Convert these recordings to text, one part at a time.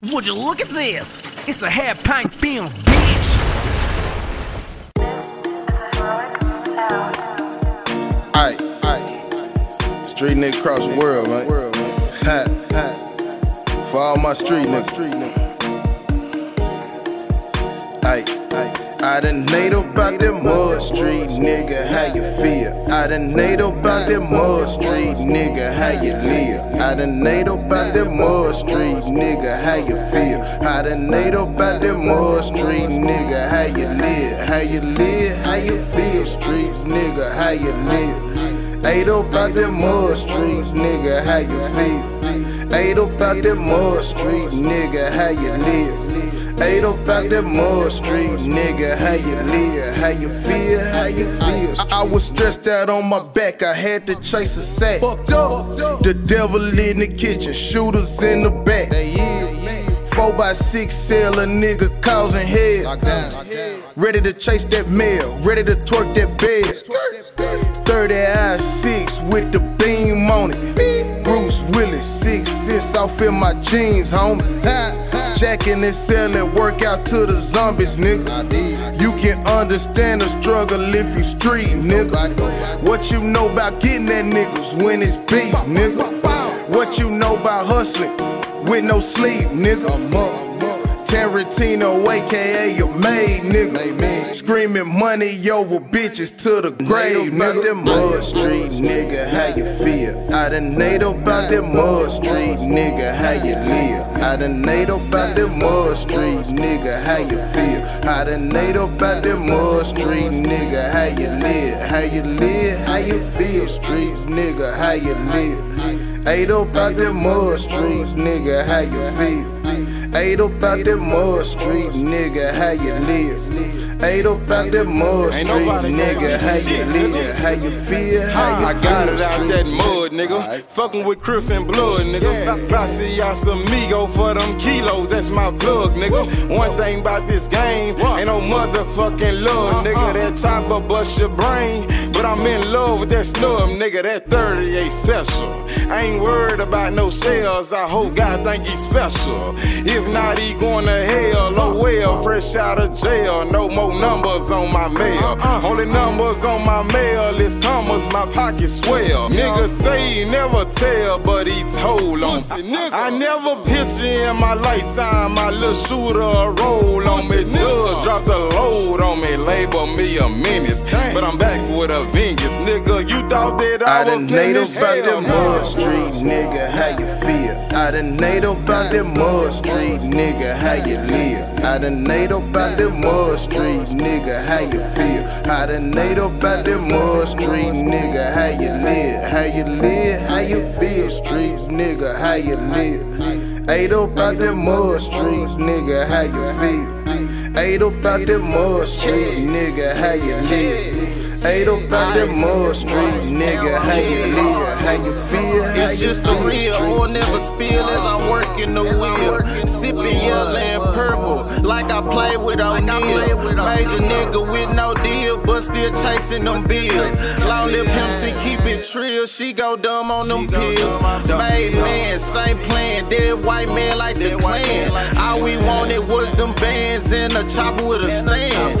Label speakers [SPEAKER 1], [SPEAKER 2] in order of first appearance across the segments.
[SPEAKER 1] Would you look at this? It's a half pint film, bitch!
[SPEAKER 2] Aight, aight. Street nigga across the world, man. Ha, ha. For all my street niggas. Aight, aight. I done made about that mud street, nigga, how you feel? I done made about that mud street, nigga, how you live? I done made about that mud street, nigga, how you feel? I done made about that mud street, nigga, how you live? How you live? How you feel, street, nigga, how you live? Ain't about that mud streets, nigga, how you feel? Ain't about that mud street, nigga, how you live? Ain't about that mud street, nigga. How you live, how you feel, how you feel. I, I was stressed out on my back, I had to chase a sack. Fucked up. The devil in the kitchen, shooters in the back. Four by six sell a nigga causing hell. Ready to chase that mail, ready to twerk that bed. 30 eyes six with the beam on it. Bruce Willis, six cents off in my jeans, homie. Jacking and selling, work out to the zombies, nigga. You can understand the struggle if you street, nigga. What you know about getting that niggas when it's beef, nigga? What you know about hustling with no sleep, nigga? Tarantino, aka your maid, nigga. Screaming money over bitches to the grave, nigga. That mud street, nigga, how you feel? I done made about that mud street, nigga, how you live? I done made about that mud street, nigga, how you feel? I done made about that mud street, nigga, how you live? How you live? How you feel, street, nigga, how you live? Ain't up about that mud streets, nigga, how you feel? Ain't about that mud street, nigga, how you live? Ain't up about that mud street, nigga, how you live? How you feel? How ah, you
[SPEAKER 3] I got it out that mud, nigga. Fucking with Crips and blood, nigga. Stop Posse out some Migo for them kilos, that's my plug, nigga. One thing about this game, ain't no motherfucking love, uh-uh. nigga. That chopper bust your brain, but I'm in love with that snub, nigga. That 38 special. I ain't worried about no shells, I hope God think he's special. If not, he going to hell, oh well, fresh out of jail. No more numbers on my mail. Only numbers on my mail is commas, my pocket swell. Niggas say he never tell, but he told on me. I never picture in my lifetime my little shooter a roll on me. Judge drop the load on me, label me a menace. But I'm back with a vengeance, nigga. You thought that I,
[SPEAKER 2] I
[SPEAKER 3] was finished?
[SPEAKER 2] about
[SPEAKER 3] Hell
[SPEAKER 2] that
[SPEAKER 3] no.
[SPEAKER 2] mud street, nigga, how you feel? I done made about that mud street, nigga, how you live? I done made about that mud street, nigga, how you feel? I done made about that mud street, nigga, how you live? How you live? How you feel, street, nigga, how you live? Ain't about that mud street, nigga, how you feel? Ain't about that mud street, nigga, how you live? Ain't about that mud street, nigga, how you live? How you feel?
[SPEAKER 4] It's just a real or never spill as I'm working the wheel. Sipping yellow and purple like I play with O'Neal. Major nigga with no deal, but still chasing them bills. Long lip MC keep it trill, she go dumb on them pills. Made man, same plan, dead white man like the clan. All we wanted was them bands and a chopper with a stand.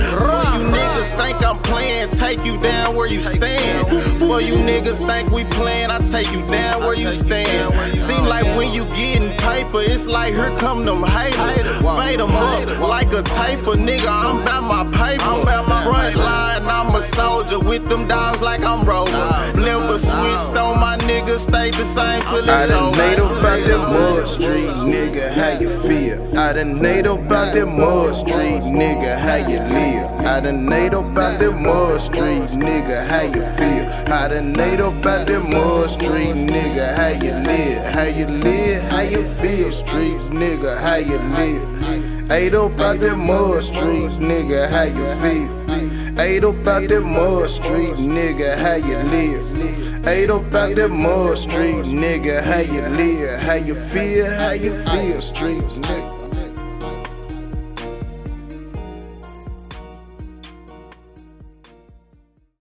[SPEAKER 4] Think I'm playing, take you down where you stand. Boy, you niggas think we playing, I take you down where you stand. Seem like when you getting paper, it's like here come them haters. Fade them up like a taper, nigga. I'm about my paper. Front line, I'm a soldier with them dogs like I'm Rover. Never switched on my niggas, stayed the same till
[SPEAKER 2] I
[SPEAKER 4] it's
[SPEAKER 2] done made about that mud street, nigga, how you feel? I done made about that mud street, nigga, how you live? I done made about that mud street, nigga, how you feel? I done made about that mud street, nigga, how you live? How you live? How you feel, street, nigga, how you live? Ain't about that mud street, nigga, how you feel? Ain't about that mud street, nigga, how you live? Ain't about that mud street, nigga, how you live, how you feel, how you feel, street, nigga.